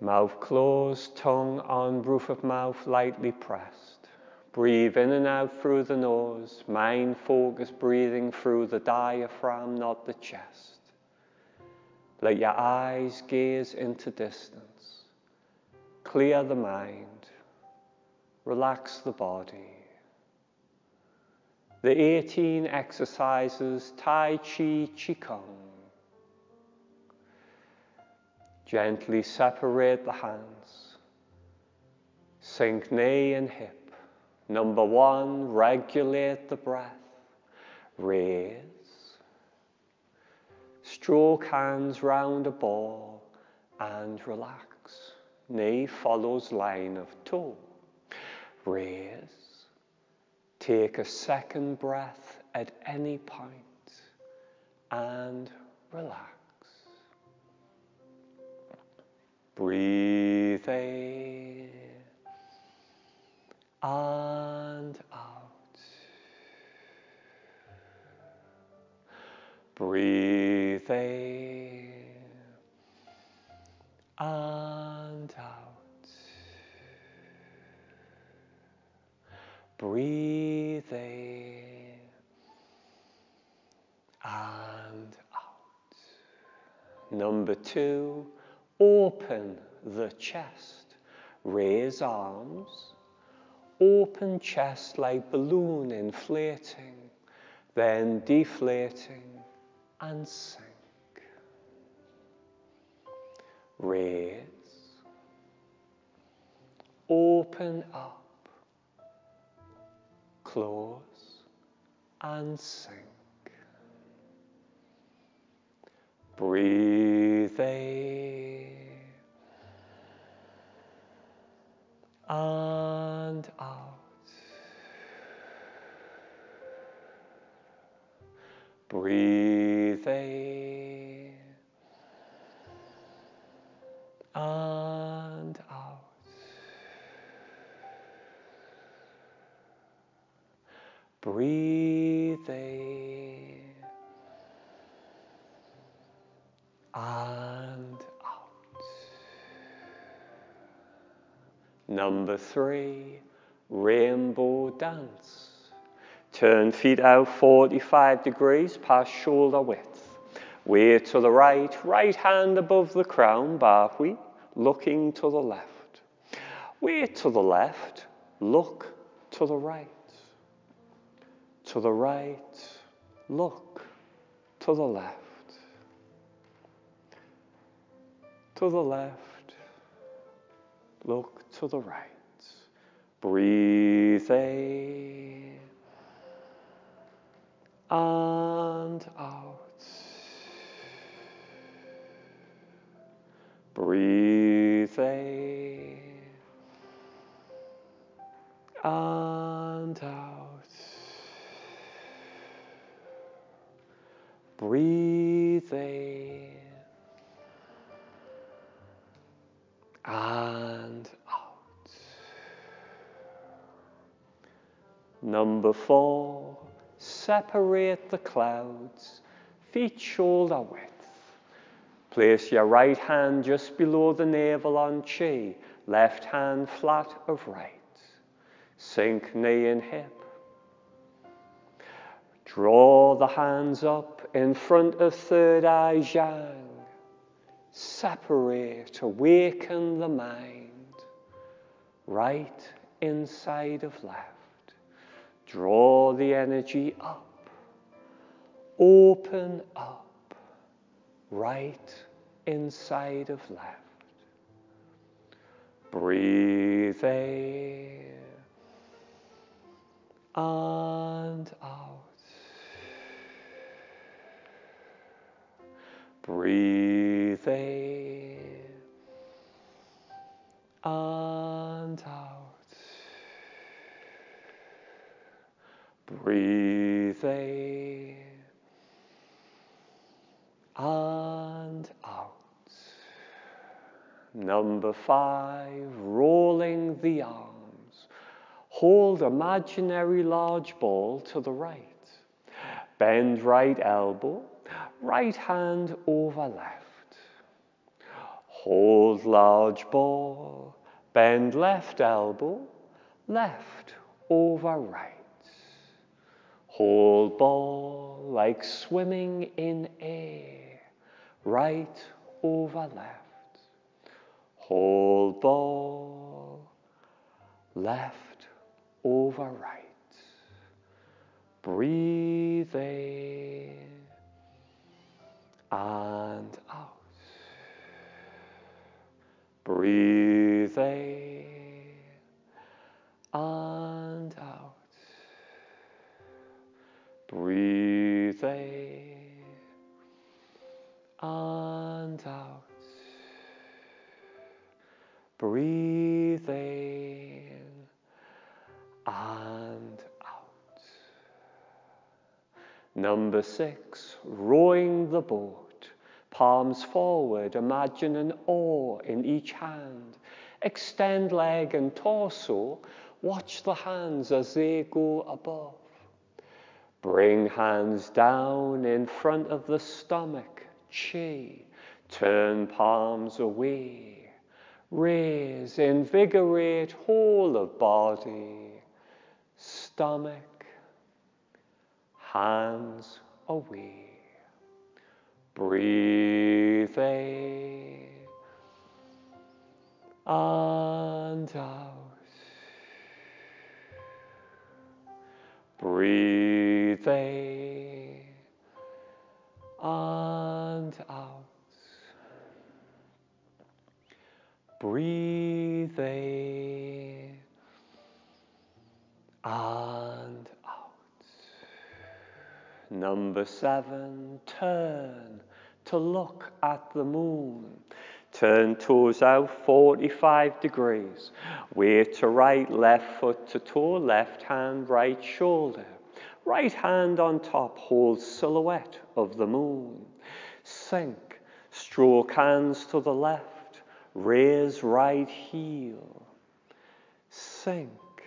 Mouth closed, tongue on roof of mouth lightly pressed. Breathe in and out through the nose, mind focus breathing through the diaphragm, not the chest. Let your eyes gaze into distance. Clear the mind, relax the body. The 18 exercises Tai Chi Qigong. Gently separate the hands. Sink knee and hip. Number one, regulate the breath. Raise. Stroke hands round a ball and relax. Knee follows line of toe. Raise. Take a second breath at any point and relax. Breathe in and out. Breathe in and out. Breathe in and out. Number two, open the chest. Raise arms. Open chest like balloon inflating, then deflating and sink. Raise. Open up. Close and sink. Breathe in and Number three, rainbow dance. Turn feet out 45 degrees past shoulder width. Weight to the right, right hand above the crown, Baihui, looking to the left. Weight to the left, look to the right. To the right, look to the left. To the left, look to the right. Breathe in and out. Breathe in and out. Breathe in and Number four, separate the clouds, feet shoulder width. Place your right hand just below the navel on chi, left hand flat of right. Sink knee and hip. Draw the hands up in front of third eye Zhang. Separate, awaken the mind. Right inside of left. Draw the energy up. Open up. Right inside of left. Breathe in and out. Breathe in and Breathe in and out. Number five, rolling the arms. Hold imaginary large ball to the right. Bend right elbow right hand over left. Hold large ball, bend left elbow, left over right. Hold ball like swimming in air, right over left. Hold ball, left over right. Breathe in and out. Breathe in and Breathe in and out. Breathe in and out. Number six, rowing the boat. Palms forward, imagine an oar in each hand. Extend leg and torso, watch the hands as they go above. Bring hands down in front of the stomach, chi. Turn palms away. Raise, invigorate whole of body, stomach, hands away. Breathe in and out. Breathe in and out. Breathe in and out. Number seven, turn to look at the moon. Turn toes out 45 degrees. Weight to right, left foot to toe, left hand, right shoulder. Right hand on top holds silhouette of the moon. Sink, stroke hands to the left, raise right heel. Sink,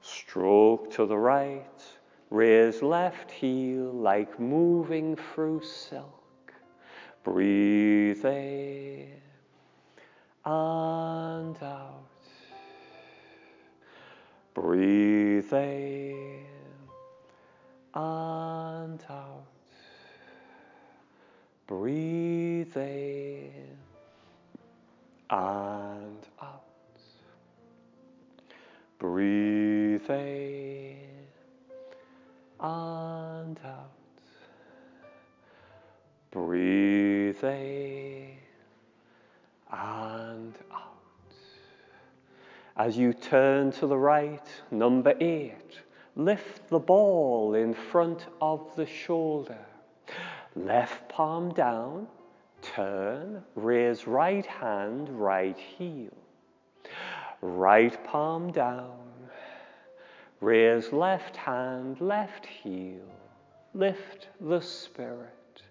stroke to the right, raise left heel like moving through silk. Breathe in and out. Breathe in and out. Breathe in and As you turn to the right, number eight, lift the ball in front of the shoulder. Left palm down, turn, raise right hand, right heel. Right palm down, raise left hand, left heel. Lift the spirit.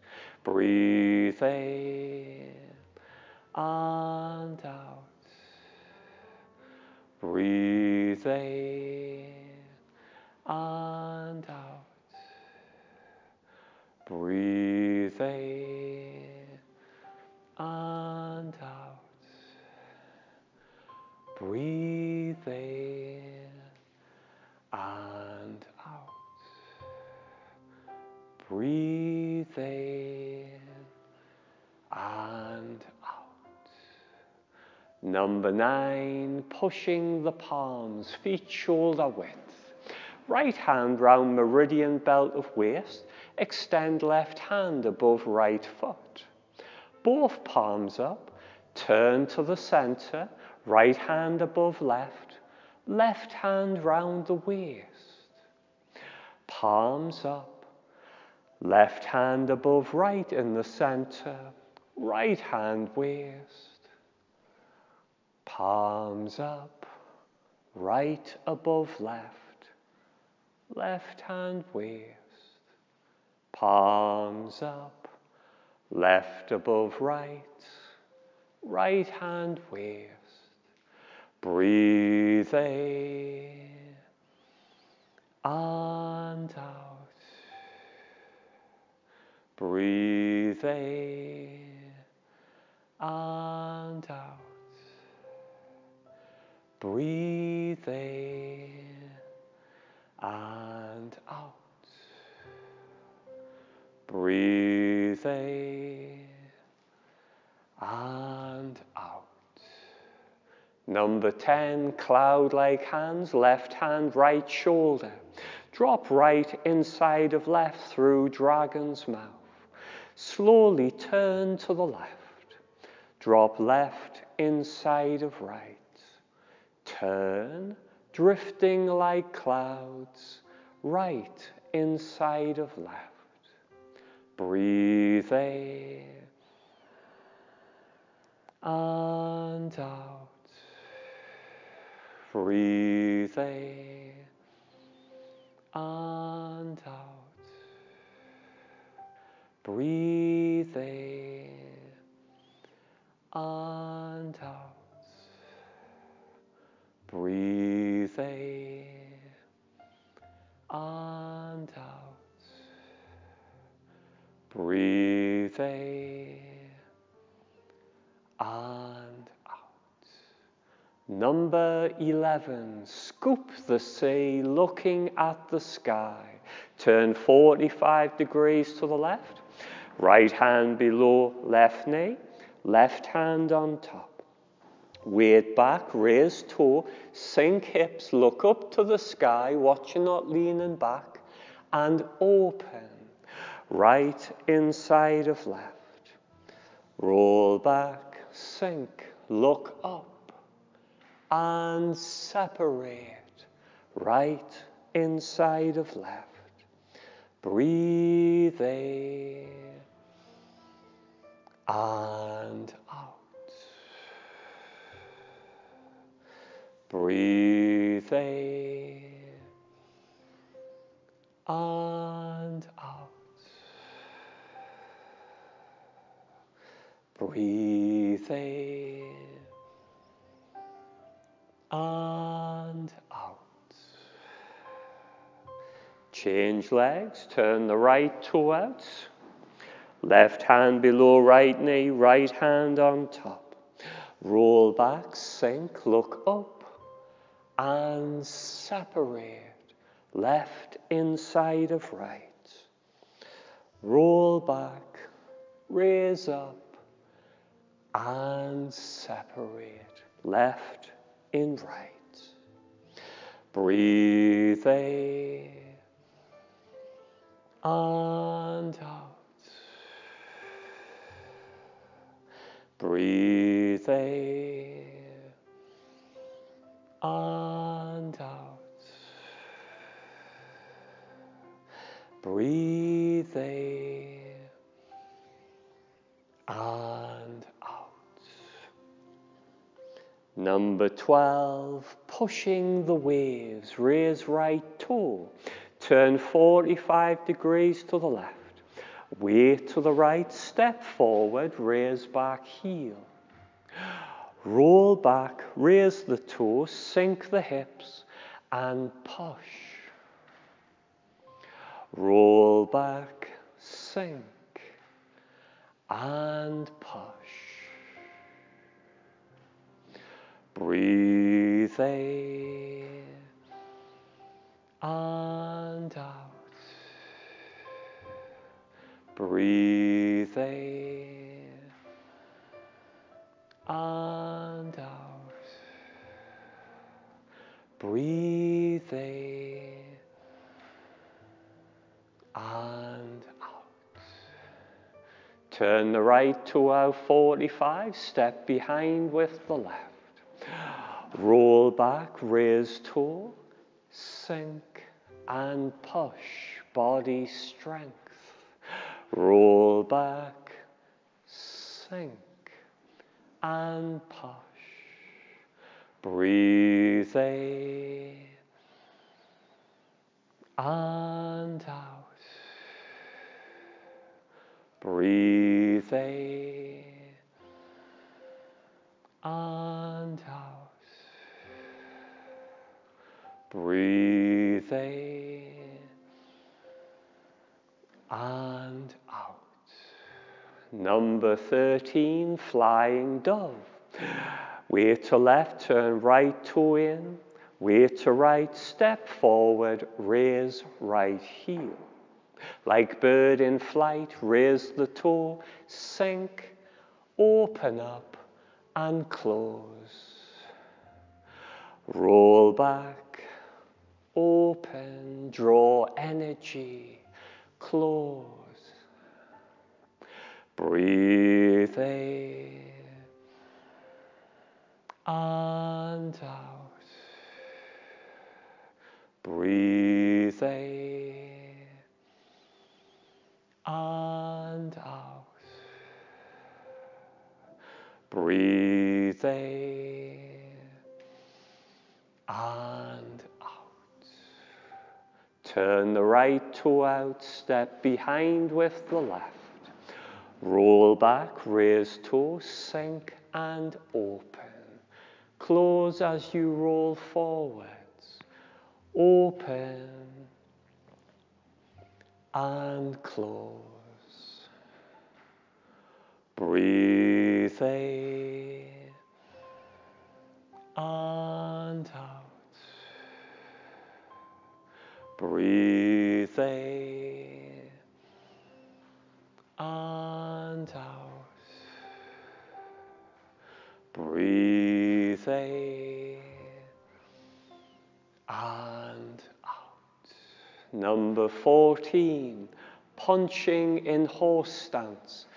Breathe in and out. Breathe in and out. Breathe in and out. Breathe in and out. Breathe in and out. Number nine, pushing the palms, feet shoulder width. Right hand round meridian belt of waist, extend left hand above right foot. Both palms up, turn to the center, right hand above left, left hand round the waist. Palms up, left hand above right in the center, right hand waist. Palms up, right above left, left hand waist. Palms up, left above right, right hand waist. Breathe in and out. Breathe in and Number 10, cloud-like hands, left hand, right shoulder. Drop right inside of left through dragon's mouth. Slowly turn to the left. Drop left inside of right. Turn, drifting like clouds, right inside of left. Breathe in and out. Breathe in and out. Breathe in and out. Breathe in and out. Breathe in and. Number 11, scoop the sea looking at the sky. Turn 45 degrees to the left. Right hand below left knee, left hand on top. Weight back, raise toe, sink hips, look up to the sky, watch you not leaning back, and open right inside of left. Roll back, sink, look up, and separate right inside of left. Breathe in and out. Breathe in and out. Breathe in Change legs, turn the right toe out. Left hand below right knee, right hand on top. Roll back, sink, look up, and separate. Left inside of right. Roll back, raise up, and separate left in right. Breathe in and out. Breathe in and out. Breathe in and out. Number 12, pushing the waves. Raise right toe. Turn 45 degrees to the left. Weight to the right, step forward, raise back heel. Roll back, raise the toes, sink the hips, and push. Roll back, sink, and push. Breathe in and out. Breathe in and out. Breathe in and out. Turn the right to out 45, step behind with the left. Roll back, raise toe, sink and push, body strength. Roll back, sink and push. Breathe in and out. Breathe in and out. Breathe in and out. Number 13, flying dove. Way to left, turn right toe in. Way to right, step forward, raise right heel. Like bird in flight, raise the toe, sink, open up, and close. Roll back, open, draw energy, close. Breathe in and out. Breathe in and out. Breathe in and. Turn the right toe out, step behind with the left. Roll back, raise toe, sink and open. Close as you roll forwards. Open and close. Breathe in and Breathe in and out. Breathe in and out. Number 14, punching in horse stance.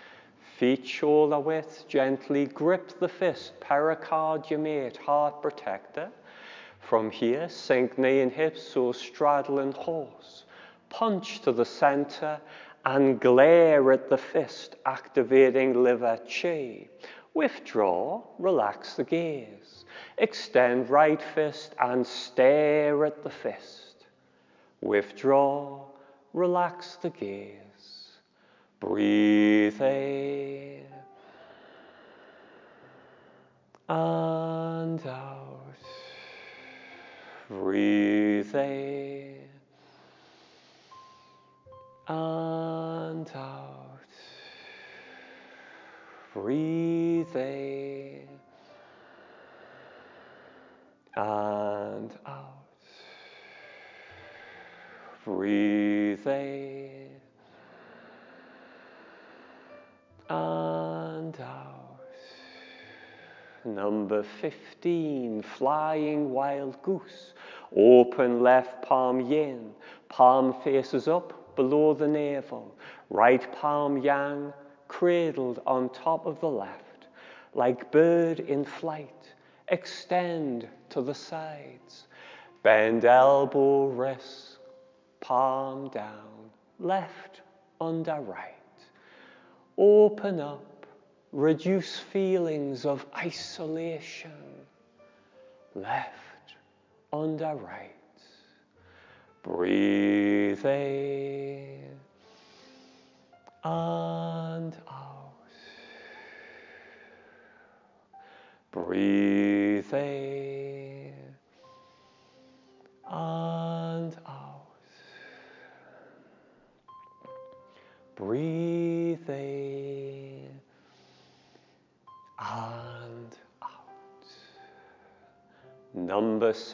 Feet shoulder width, gently grip the fist, pericardium 8, heart protector. From here, sink knee and hips, so straddling horse. Punch to the center and glare at the fist, activating liver chi. Withdraw, relax the gaze. Extend right fist and stare at the fist. Withdraw, relax the gaze. Breathe in and out. Breathe in and out. Breathe in and out. Breathe in and. Number 15, flying wild goose. Open left palm yin, palm faces up below the navel, right palm yang, cradled on top of the left, like bird in flight, extend to the sides, bend elbow, wrist, palm down, left under right. Open up, reduce feelings of isolation, left under right. Breathe in and out. Breathe in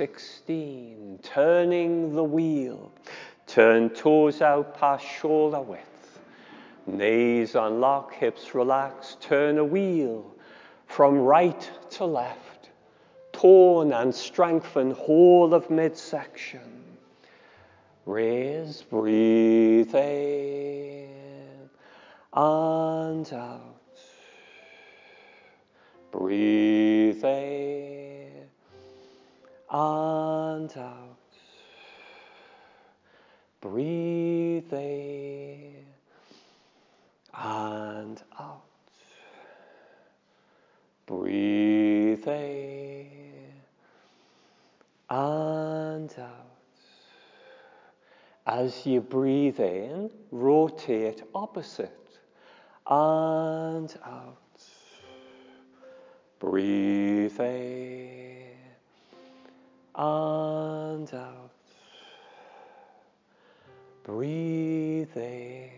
16, turning the wheel. Turn toes out past shoulder width. Knees unlock, hips relax, turn a wheel from right to left. Tone and strengthen whole of midsection. Raise, breathe in and out. Breathe in and out. Breathe in and out. Breathe in and out. As you breathe in, rotate opposite and out. Breathe in and out. breathing.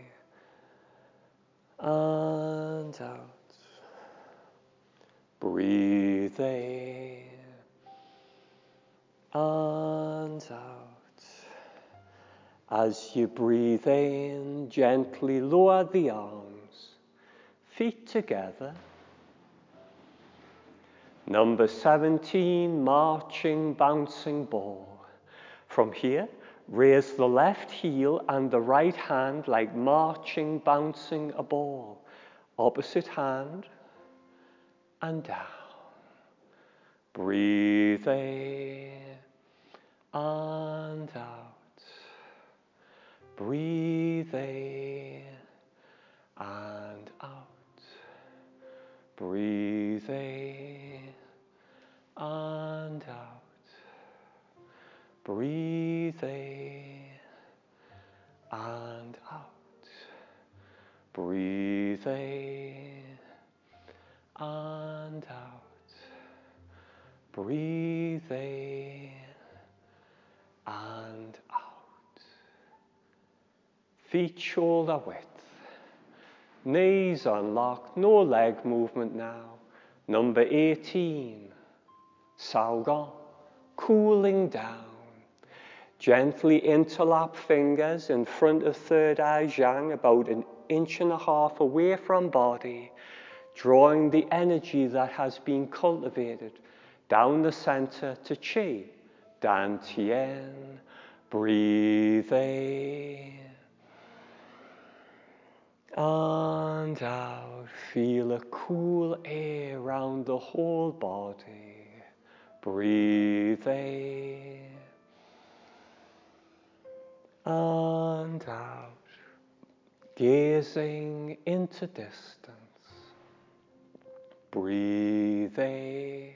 in and out. breathing. in and out. As you breathe in, gently lower the arms, feet together. Number 17, marching, bouncing ball. From here, raise the left heel and the right hand like marching, bouncing a ball. Opposite hand and down. Breathe in and out. Breathe in and out. Breathe in and out. Breathe in and out. Breathe in and out. Breathe in and out. Feet shoulder width. Knees unlocked, no leg movement now. Number 18, Shougong, cooling down. Gently interlap fingers in front of third eye Zhang, about an inch and a half away from body, drawing the energy that has been cultivated down the center to Qi, Dan Tian. Breathe in and out. Feel a cool air around the whole body. Breathe in and out. Gazing into distance. Breathe in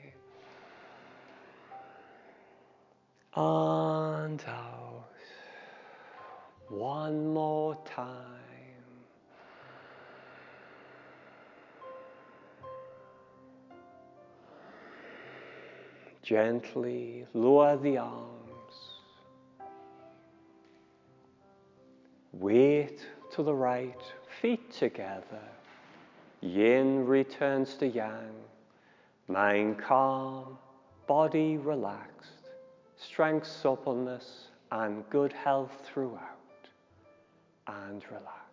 Gently lower the arms. Weight to the right, feet together. Yin returns to yang. Mind calm, body relaxed strength, suppleness, and good health throughout. And relax.